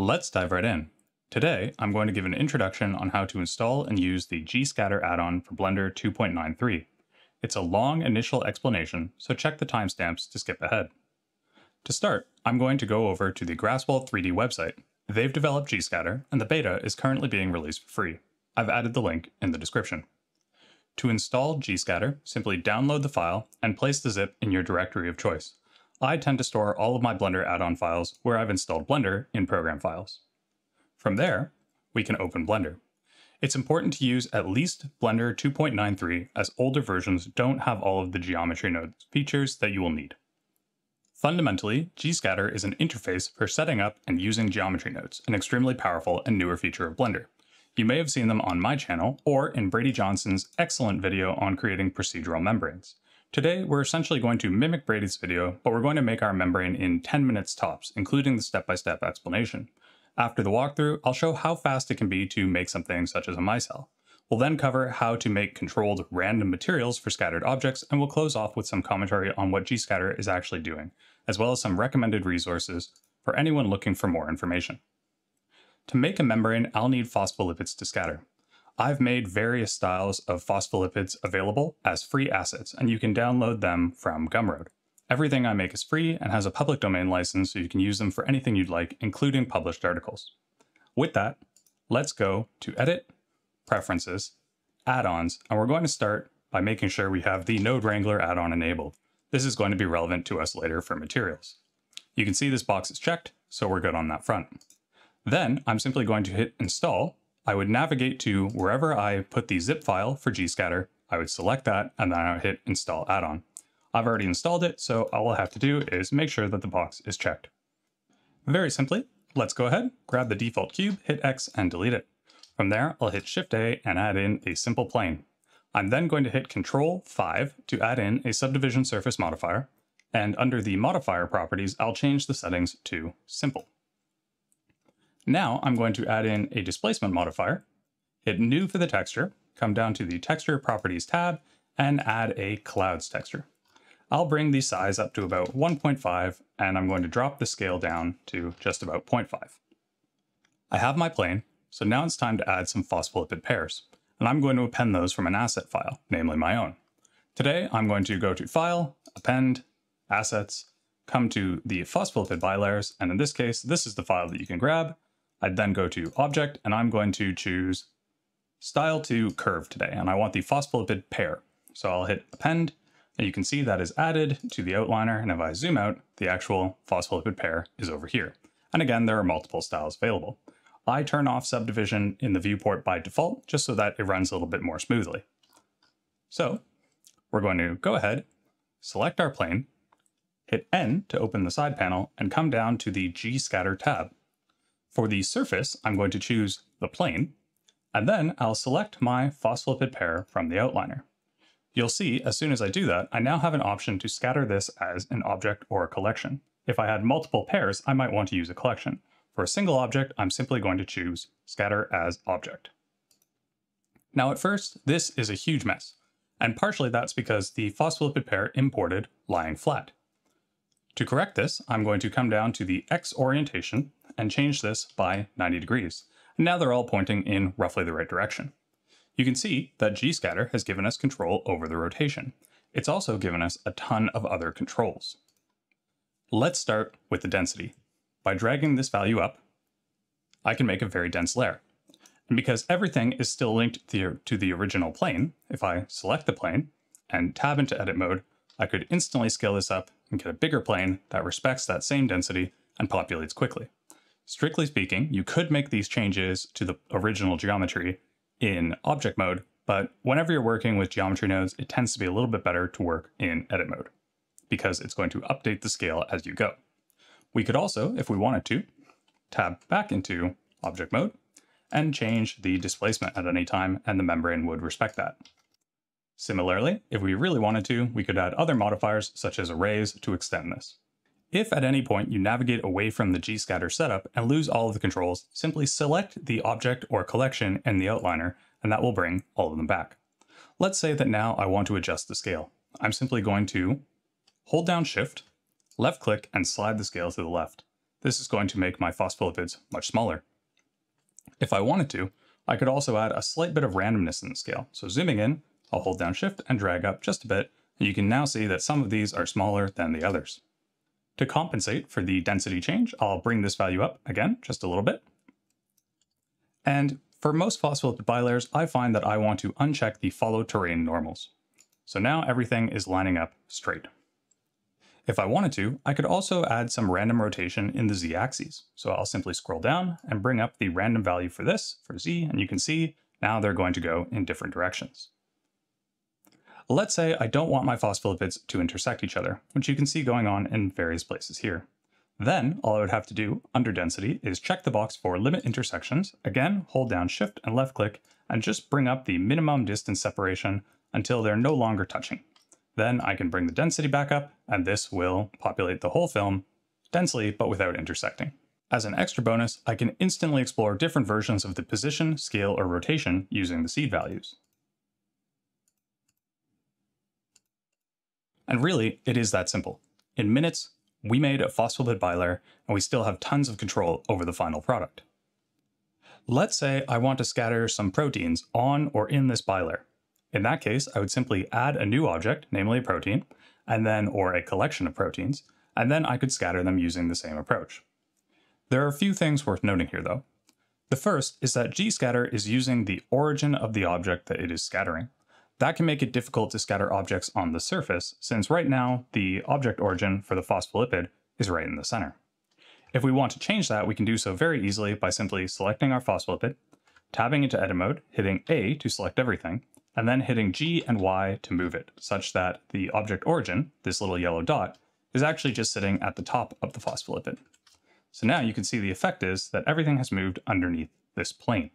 Let's dive right in. Today, I'm going to give an introduction on how to install and use the GScatter add-on for Blender 2.93. It's a long initial explanation, so check the timestamps to skip ahead. To start, I'm going to go over to the Graswald 3D website. They've developed GScatter, and the beta is currently being released for free. I've added the link in the description. To install GScatter, simply download the file and place the zip in your directory of choice. I tend to store all of my Blender add-on files where I've installed Blender in Program Files. From there, we can open Blender. It's important to use at least Blender 2.93 as older versions don't have all of the geometry nodes features that you will need. Fundamentally, GScatter is an interface for setting up and using geometry nodes, an extremely powerful and newer feature of Blender. You may have seen them on my channel or in Brady Johnston's excellent video on creating procedural membranes. Today, we're essentially going to mimic Brady's video, but we're going to make our membrane in 10 minutes tops, including the step-by-step -step explanation. After the walkthrough, I'll show how fast it can be to make something such as a micelle. We'll then cover how to make controlled random materials for scattered objects, and we'll close off with some commentary on what GScatter is actually doing, as well as some recommended resources for anyone looking for more information. To make a membrane, I'll need phospholipids to scatter. I've made various styles of phospholipids available as free assets, and you can download them from Gumroad. Everything I make is free and has a public domain license so you can use them for anything you'd like, including published articles. With that, let's go to Edit, Preferences, Add-ons, and we're going to start by making sure we have the Node Wrangler add-on enabled. This is going to be relevant to us later for materials. You can see this box is checked, so we're good on that front. Then I'm simply going to hit Install I would navigate to wherever I put the zip file for GScatter, I would select that, and then I would hit Install Add-on. I've already installed it, so all I have to do is make sure that the box is checked. Very simply, let's go ahead, grab the default cube, hit X, and delete it. From there, I'll hit Shift-A and add in a simple plane. I'm then going to hit Control-5 to add in a subdivision surface modifier, and under the modifier properties, I'll change the settings to Simple. Now I'm going to add in a displacement modifier, hit new for the texture, come down to the texture properties tab, and add a clouds texture. I'll bring the size up to about 1.5, and I'm going to drop the scale down to just about 0.5. I have my plane, so now it's time to add some phospholipid pairs, and I'm going to append those from an asset file, namely my own. Today, I'm going to go to File, Append, Assets, come to the phospholipid bilayers, and in this case, this is the file that you can grab, I'd then go to Object, and I'm going to choose Style to Curve today, and I want the phospholipid pair. So I'll hit Append, and you can see that is added to the outliner, and if I zoom out, the actual phospholipid pair is over here. And again, there are multiple styles available. I turn off subdivision in the viewport by default, just so that it runs a little bit more smoothly. So we're going to go ahead, select our plane, hit N to open the side panel, and come down to the G-Scatter tab. For the surface, I'm going to choose the plane, and then I'll select my phospholipid pair from the outliner. You'll see, as soon as I do that, I now have an option to scatter this as an object or a collection. If I had multiple pairs, I might want to use a collection. For a single object, I'm simply going to choose scatter as object. Now at first, this is a huge mess, and partially that's because the phospholipid pair imported lying flat. To correct this, I'm going to come down to the X orientation and change this by 90 degrees. And now they're all pointing in roughly the right direction. You can see that GScatter has given us control over the rotation. It's also given us a ton of other controls. Let's start with the density. By dragging this value up, I can make a very dense layer. And because everything is still linked to the original plane, if I select the plane and tab into edit mode, I could instantly scale this up and get a bigger plane that respects that same density and populates quickly. Strictly speaking, you could make these changes to the original geometry in object mode, but whenever you're working with geometry nodes, it tends to be a little bit better to work in edit mode because it's going to update the scale as you go. We could also, if we wanted to, tab back into object mode and change the displacement at any time and the membrane would respect that. Similarly, if we really wanted to, we could add other modifiers such as arrays to extend this. If at any point you navigate away from the GScatter setup and lose all of the controls, simply select the object or collection in the outliner, and that will bring all of them back. Let's say that now I want to adjust the scale. I'm simply going to hold down Shift, left click, and slide the scale to the left. this is going to make my phospholipids much smaller. If I wanted to, I could also add a slight bit of randomness in the scale. So zooming in, I'll hold down shift and drag up just a bit, and you can now see that some of these are smaller than the others. To compensate for the density change, I'll bring this value up again, just a little bit. And for most phospholipid bilayers, I find that I want to uncheck the follow terrain normals. So now everything is lining up straight. If I wanted to, I could also add some random rotation in the z-axis. So I'll simply scroll down and bring up the random value for this, for z, and you can see now they're going to go in different directions. Let's say I don't want my phospholipids to intersect each other, which you can see going on in various places here. Then all I would have to do under density is check the box for limit intersections, again hold down shift and left click, and just bring up the minimum distance separation until they're no longer touching. Then I can bring the density back up, and this will populate the whole film densely but without intersecting. As an extra bonus, I can instantly explore different versions of the position, scale, or rotation using the seed values. And really, it is that simple. In minutes, we made a phospholipid bilayer, and we still have tons of control over the final product. Let's say I want to scatter some proteins on or in this bilayer. In that case, I would simply add a new object, namely a protein, and then or a collection of proteins, and then I could scatter them using the same approach. There are a few things worth noting here though. The first is that gscatter is using the origin of the object that it is scattering. That can make it difficult to scatter objects on the surface, since right now the object origin for the phospholipid is right in the center. If we want to change that, we can do so very easily by simply selecting our phospholipid, tabbing into edit mode, hitting A to select everything, and then hitting G and Y to move it, such that the object origin, this little yellow dot, is actually just sitting at the top of the phospholipid. So now you can see the effect is that everything has moved underneath this plane.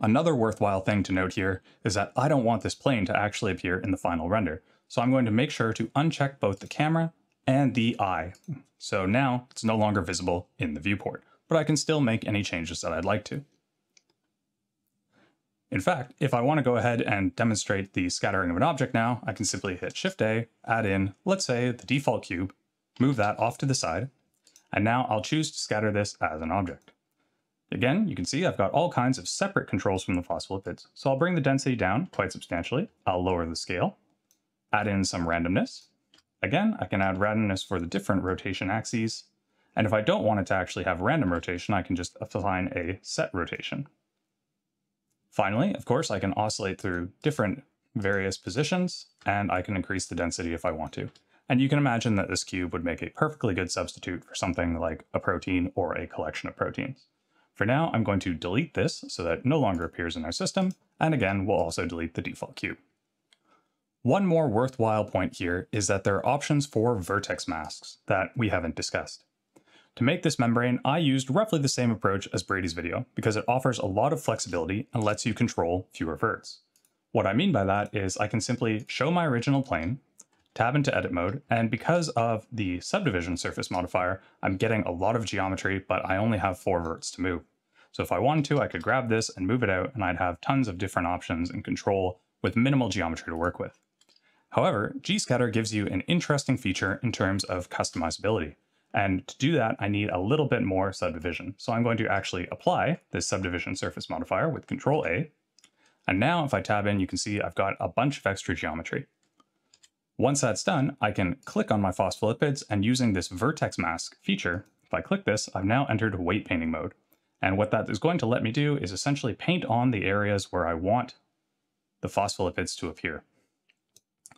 Another worthwhile thing to note here is that I don't want this plane to actually appear in the final render, so I'm going to make sure to uncheck both the camera and the eye. So now it's no longer visible in the viewport, but I can still make any changes that I'd like to. In fact, if I want to go ahead and demonstrate the scattering of an object now, I can simply hit Shift-A, add in, let's say, the default cube, move that off to the side, and now I'll choose to scatter this as an object. Again, you can see I've got all kinds of separate controls from the phospholipids, so I'll bring the density down quite substantially, I'll lower the scale, add in some randomness. Again, I can add randomness for the different rotation axes, and if I don't want it to actually have random rotation, I can just assign a set rotation. Finally, of course, I can oscillate through different various positions, and I can increase the density if I want to. And you can imagine that this cube would make a perfectly good substitute for something like a protein or a collection of proteins. For now, I'm going to delete this so that no longer appears in our system, and again, we'll also delete the default cube. One more worthwhile point here is that there are options for vertex masks that we haven't discussed. To make this membrane, I used roughly the same approach as Brady's video because it offers a lot of flexibility and lets you control fewer verts. What I mean by that is I can simply show my original plane, tab into edit mode, and because of the subdivision surface modifier, I'm getting a lot of geometry, but I only have four verts to move. So if I wanted to, I could grab this and move it out, and I'd have tons of different options and control with minimal geometry to work with. However, Gscatter gives you an interesting feature in terms of customizability. And to do that, I need a little bit more subdivision. So I'm going to actually apply this subdivision surface modifier with Control A. And now if I tab in, you can see I've got a bunch of extra geometry. Once that's done, I can click on my phospholipids and using this vertex mask feature, if I click this, I've now entered weight painting mode. And what that is going to let me do is essentially paint on the areas where I want the phospholipids to appear.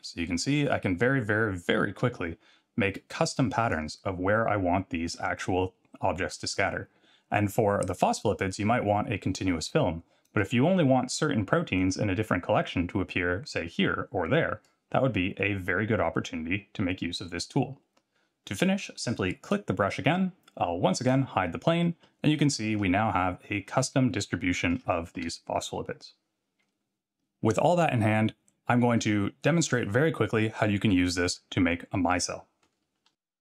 So you can see I can very, very, very quickly make custom patterns of where I want these actual objects to scatter. And for the phospholipids, you might want a continuous film. But if you only want certain proteins in a different collection to appear, say here or there, that would be a very good opportunity to make use of this tool. To finish, simply click the brush again. I'll once again hide the plane, and you can see we now have a custom distribution of these phospholipids. With all that in hand, I'm going to demonstrate very quickly how you can use this to make a micelle.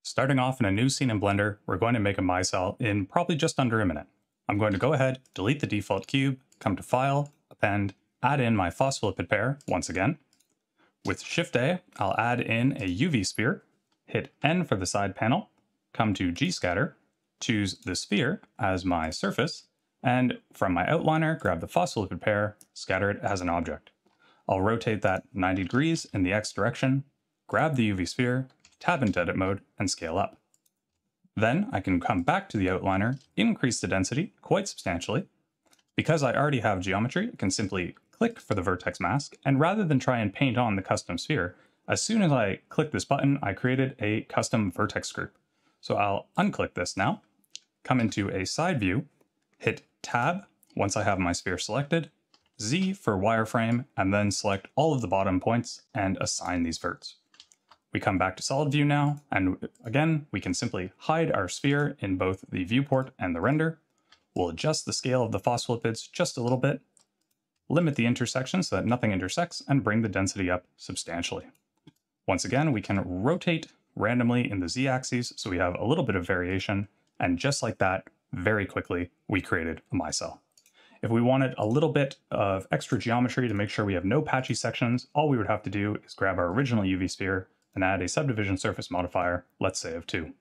Starting off in a new scene in Blender, we're going to make a micelle in probably just under a minute. I'm going to go ahead, delete the default cube, come to File, Append, add in my phospholipid pair once again. With Shift A, I'll add in a UV sphere, hit N for the side panel, come to G-scatter, choose the sphere as my surface, and from my outliner, grab the fossil phospholipid pair, scatter it as an object. I'll rotate that 90 degrees in the X direction, grab the UV sphere, tab into edit mode, and scale up. Then I can come back to the outliner, increase the density quite substantially. Because I already have geometry, I can simply click for the vertex mask, and rather than try and paint on the custom sphere, as soon as I click this button, I created a custom vertex group. So I'll unclick this now, come into a side view, hit Tab once I have my sphere selected, Z for wireframe, and then select all of the bottom points and assign these verts. We come back to solid view now, and again, we can simply hide our sphere in both the viewport and the render. We'll adjust the scale of the phospholipids just a little bit, limit the intersection so that nothing intersects, and bring the density up substantially. Once again, we can rotate randomly in the z-axis so we have a little bit of variation, and just like that, very quickly, we created a micelle. If we wanted a little bit of extra geometry to make sure we have no patchy sections, all we would have to do is grab our original UV sphere and add a subdivision surface modifier, let's say of 2.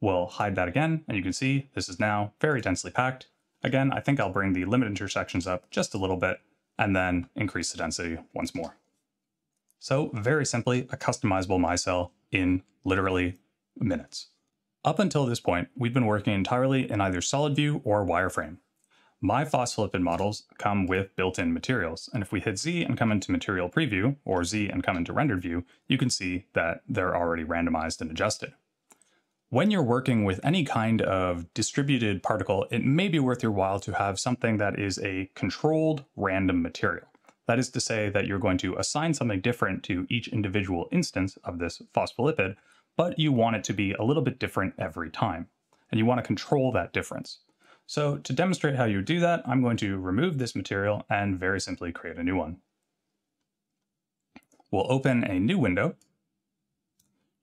We'll hide that again, and you can see this is now very densely packed. Again, I think I'll bring the limit intersections up just a little bit, and then increase the density once more. So very simply, a customizable micelle in literally minutes. Up until this point, we've been working entirely in either solid view or wireframe. My phospholipid models come with built-in materials, and if we hit Z and come into material preview, or Z and come into rendered view, you can see that they're already randomized and adjusted. When you're working with any kind of distributed particle, it may be worth your while to have something that is a controlled random material. That is to say that you're going to assign something different to each individual instance of this phospholipid, but you want it to be a little bit different every time, and you want to control that difference. So to demonstrate how you do that, I'm going to remove this material and very simply create a new one. We'll open a new window,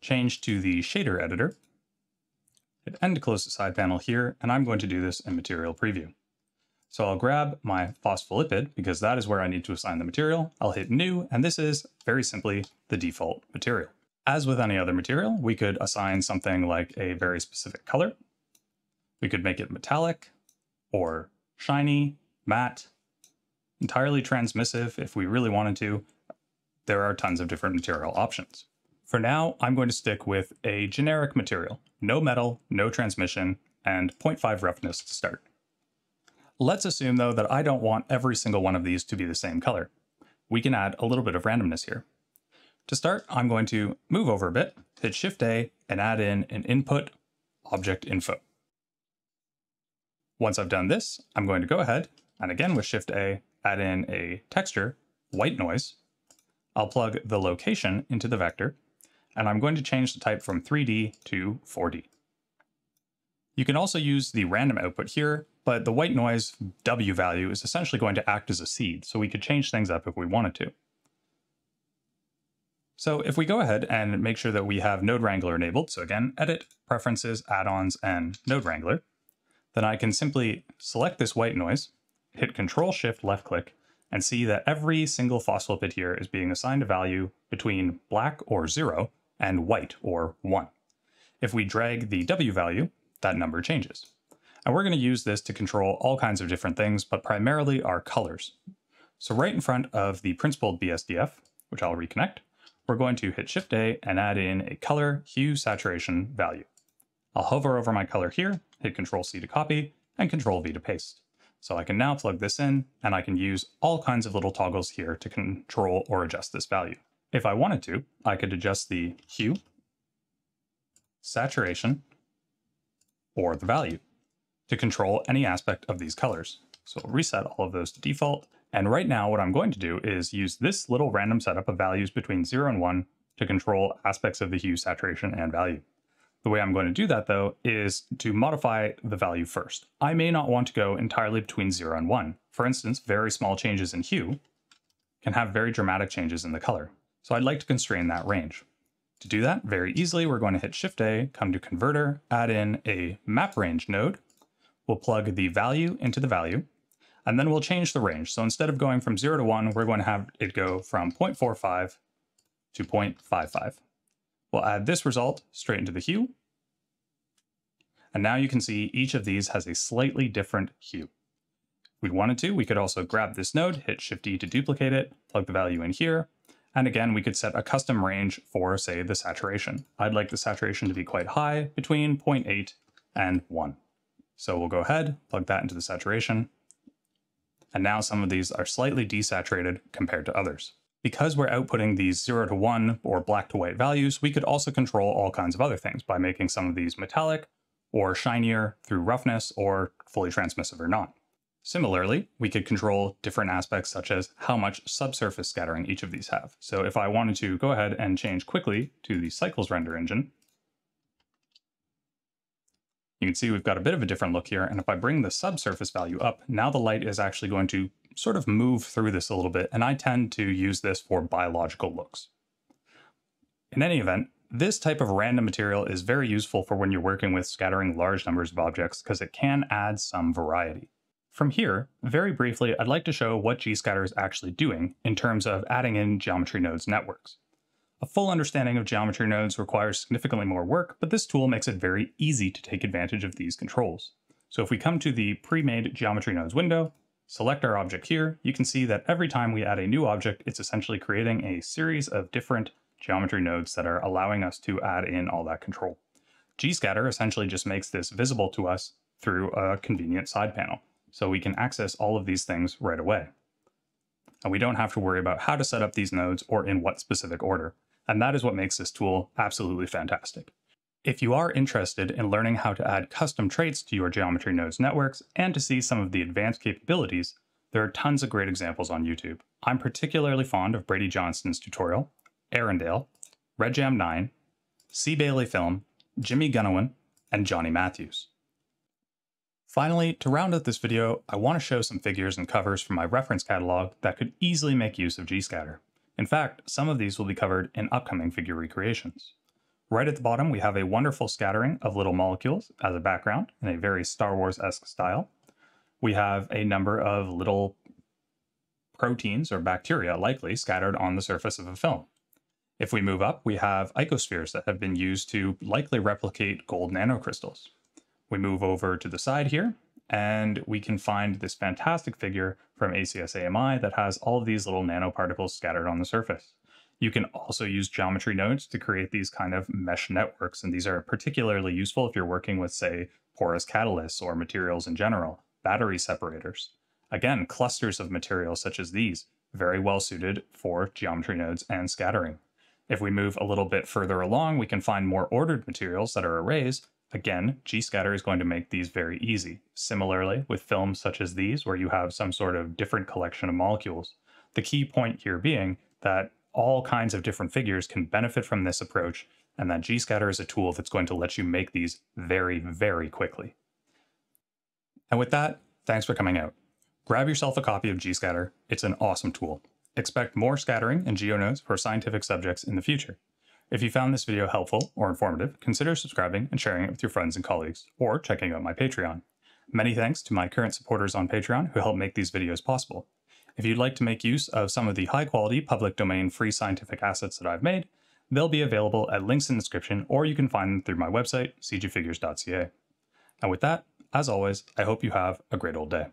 change to the shader editor, hit N to close the side panel here, and I'm going to do this in Material Preview. So I'll grab my phospholipid, because that is where I need to assign the material. I'll hit New, and this is, very simply, the default material. As with any other material, we could assign something like a very specific color. We could make it metallic, or shiny, matte, entirely transmissive if we really wanted to. There are tons of different material options. For now, I'm going to stick with a generic material, no metal, no transmission, and 0.5 roughness to start. Let's assume though that I don't want every single one of these to be the same color. We can add a little bit of randomness here. To start, I'm going to move over a bit, hit Shift A, and add in an input object info. Once I've done this, I'm going to go ahead and again with Shift A, add in a texture, white noise. I'll plug the location into the vector, and I'm going to change the type from 3D to 4D. You can also use the random output here, but the white noise W value is essentially going to act as a seed, so we could change things up if we wanted to. So if we go ahead and make sure that we have Node Wrangler enabled, so again, Edit, Preferences, Add-ons, and Node Wrangler, then I can simply select this white noise, hit Control Shift left click, and see that every single phospholipid here is being assigned a value between black or zero and white or one. If we drag the W value, that number changes. And we're going to use this to control all kinds of different things, but primarily our colors. So right in front of the principled BSDF, which I'll reconnect, we're going to hit Shift A and add in a color hue saturation value. I'll hover over my color here, hit Control C to copy, and Control V to paste. So I can now plug this in, and I can use all kinds of little toggles here to control or adjust this value. If I wanted to, I could adjust the hue, saturation, or the value to control any aspect of these colors. So I'll reset all of those to default. And right now what I'm going to do is use this little random setup of values between 0 and 1 to control aspects of the hue, saturation, and value. The way I'm going to do that, though, is to modify the value first. I may not want to go entirely between 0 and 1. For instance, very small changes in hue can have very dramatic changes in the color. So I'd like to constrain that range. To do that very easily, we're going to hit Shift A, come to Converter, add in a map range node. We'll plug the value into the value, and then we'll change the range. So instead of going from 0 to 1, we're going to have it go from 0.45 to 0.55. We'll add this result straight into the hue. And now you can see each of these has a slightly different hue. If we wanted to, we could also grab this node, hit Shift-D to duplicate it, plug the value in here, and again, we could set a custom range for, say, the saturation. I'd like the saturation to be quite high, between 0.8 and 1. So we'll go ahead, plug that into the saturation, and now some of these are slightly desaturated compared to others. Because we're outputting these 0 to 1 or black to white values, we could also control all kinds of other things by making some of these metallic or shinier through roughness or fully transmissive or not. Similarly, we could control different aspects such as how much subsurface scattering each of these have. So if I wanted to go ahead and change quickly to the cycles render engine, you can see we've got a bit of a different look here. And if I bring the subsurface value up, now the light is actually going to sort of move through this a little bit. And I tend to use this for biological looks. In any event, this type of random material is very useful for when you're working with scattering large numbers of objects because it can add some variety. From here, very briefly, I'd like to show what Gscatter is actually doing in terms of adding in geometry nodes networks. A full understanding of geometry nodes requires significantly more work, but this tool makes it very easy to take advantage of these controls. So if we come to the pre-made geometry nodes window, select our object here, you can see that every time we add a new object, it's essentially creating a series of different geometry nodes that are allowing us to add in all that control. Gscatter essentially just makes this visible to us through a convenient side panel so we can access all of these things right away. And we don't have to worry about how to set up these nodes or in what specific order. And that is what makes this tool absolutely fantastic. If you are interested in learning how to add custom traits to your Geometry Nodes networks and to see some of the advanced capabilities, there are tons of great examples on YouTube. I'm particularly fond of Brady Johnston's tutorial, Erindale, RedJam9, C. Bailey Film, Jimmy Gunawan, and Johnny Matthews. Finally, to round out this video, I want to show some figures and covers from my reference catalog that could easily make use of Gscatter. In fact, some of these will be covered in upcoming figure recreations. Right at the bottom, we have a wonderful scattering of little molecules as a background in a very Star Wars-esque style. We have a number of little proteins or bacteria likely scattered on the surface of a film. If we move up, we have icospheres that have been used to likely replicate gold nanocrystals. We move over to the side here, and we can find this fantastic figure from ACS AMI that has all of these little nanoparticles scattered on the surface. You can also use geometry nodes to create these kind of mesh networks, and these are particularly useful if you're working with, say, porous catalysts or materials in general, battery separators. Again, clusters of materials such as these, very well suited for geometry nodes and scattering. If we move a little bit further along, we can find more ordered materials that are arrays Again, G-scatter is going to make these very easy. Similarly, with films such as these, where you have some sort of different collection of molecules. The key point here being that all kinds of different figures can benefit from this approach, and that G-scatter is a tool that's going to let you make these very, very quickly. And with that, thanks for coming out. Grab yourself a copy of G-scatter. It's an awesome tool. Expect more scattering and GeoNodes for scientific subjects in the future. If you found this video helpful or informative, consider subscribing and sharing it with your friends and colleagues, or checking out my Patreon. Many thanks to my current supporters on Patreon who help make these videos possible. If you'd like to make use of some of the high-quality, public domain free scientific assets that I've made, they'll be available at links in the description, or you can find them through my website, cgfigures.ca. And with that, as always, I hope you have a great old day.